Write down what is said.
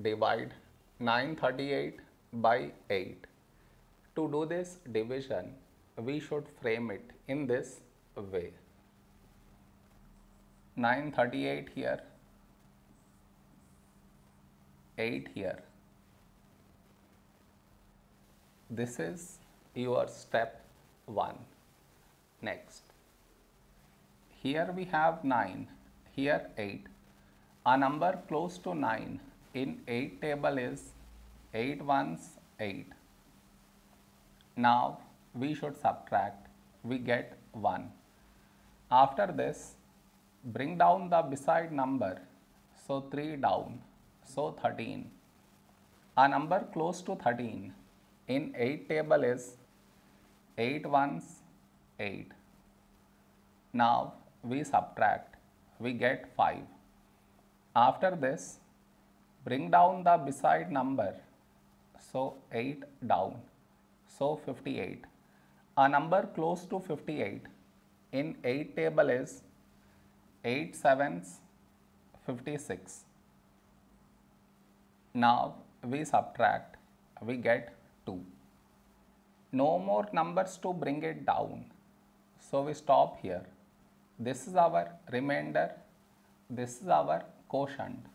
divide 938 by 8. To do this division, we should frame it in this way. 938 here, 8 here. This is your step 1. Next, here we have 9, here 8. A number close to 9 in 8 table is 8 ones 8. Now we should subtract, we get 1. After this, bring down the beside number, so 3 down, so 13. A number close to 13 in 8 table is 8 ones 8. Now we subtract, we get 5. After this, bring down the beside number, so 8 down, so 58. A number close to 58 in 8 table is 8 sevens 56. Now we subtract, we get 2. No more numbers to bring it down. So we stop here. This is our remainder, this is our quotient.